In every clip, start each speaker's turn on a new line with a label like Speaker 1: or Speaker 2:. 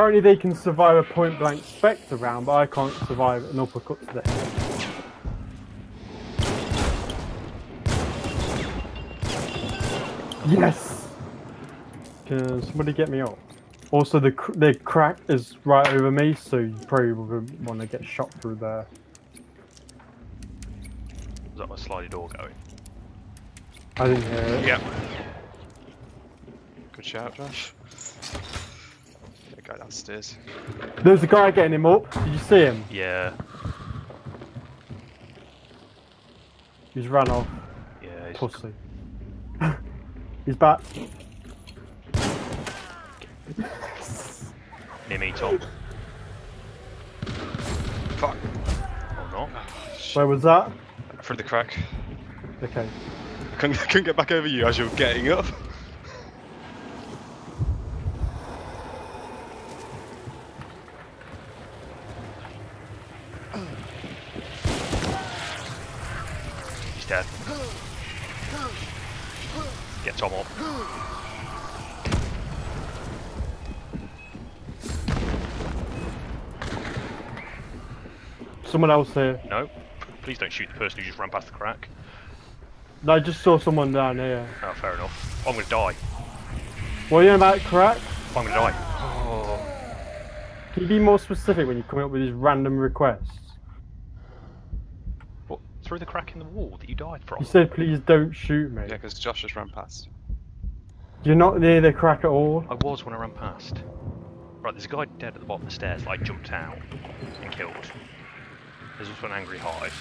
Speaker 1: Apparently they can survive a point blank spectre round, but I can't survive an uppercut to the head. Yes! Can somebody get me up? Also, the cr- the crack is right over me, so you probably would want to get shot through there.
Speaker 2: Is that my slidey door going?
Speaker 1: I didn't hear it.
Speaker 2: Yep.
Speaker 3: Good shout, Josh. Yeah, go downstairs.
Speaker 1: There's a guy getting him up. Did you see him?
Speaker 2: Yeah.
Speaker 1: He's ran off.
Speaker 2: Yeah. He's
Speaker 1: Pussy. He's back.
Speaker 2: near me, Tom.
Speaker 3: Fuck!
Speaker 2: Oh no.
Speaker 1: Where was that?
Speaker 3: Through the crack.
Speaker 1: Okay.
Speaker 3: Couldn't, couldn't get back over you as you were getting up.
Speaker 2: He's dead. Get Tom up.
Speaker 1: Someone else here.
Speaker 2: No. Please don't shoot the person who just ran past the crack.
Speaker 1: No, I just saw someone down here.
Speaker 2: Oh, fair enough. I'm gonna die.
Speaker 1: What are you on about crack?
Speaker 2: I'm gonna die.
Speaker 3: Oh.
Speaker 1: Can you be more specific when you come up with these random requests?
Speaker 2: What? Through the crack in the wall that you died from?
Speaker 1: You said please don't shoot me.
Speaker 3: Yeah, because Josh just ran past.
Speaker 1: You're not near the crack at all.
Speaker 2: I was when I ran past. Right, there's a guy dead at the bottom of the stairs that I jumped out and killed. There's also an angry hive.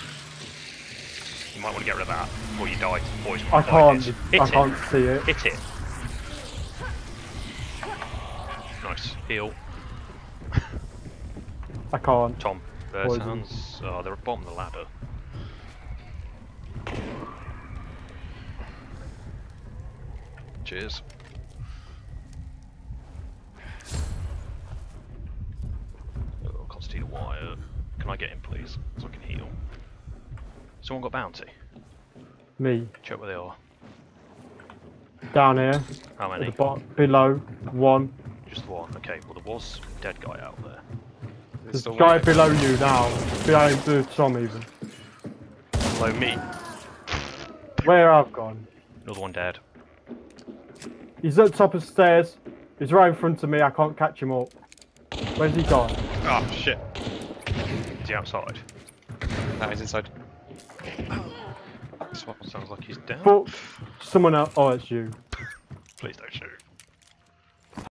Speaker 2: You might want to get rid of that before you die to poison.
Speaker 1: I can't.
Speaker 2: Hit
Speaker 1: I
Speaker 2: it.
Speaker 1: can't see it.
Speaker 2: Hit it. Nice. Heal.
Speaker 1: I can't.
Speaker 2: Tom.
Speaker 1: Poison.
Speaker 2: Bertans. Oh, they're at the bottom of the ladder. Cheers. Oh, concertina wire. Can I get in, please? So I can heal. Someone got bounty?
Speaker 1: Me
Speaker 2: Check where they are.
Speaker 1: down here.
Speaker 2: How
Speaker 1: At
Speaker 2: many?
Speaker 1: the bottom, below one.
Speaker 2: Just one. Okay, well there was a dead guy out there.
Speaker 1: There's a guy below you now. Behind the Tom even.
Speaker 2: Below me.
Speaker 1: Where I've gone.
Speaker 2: Another one dead.
Speaker 1: He's at the top of the stairs. He's right in front of me. I can't catch him up. Where's he gone?
Speaker 3: Oh, shit.
Speaker 2: Is he outside?
Speaker 3: No, he's inside.
Speaker 2: Sounds like he's down.
Speaker 1: But someone else. Oh, it's you.
Speaker 2: Please don't shoot.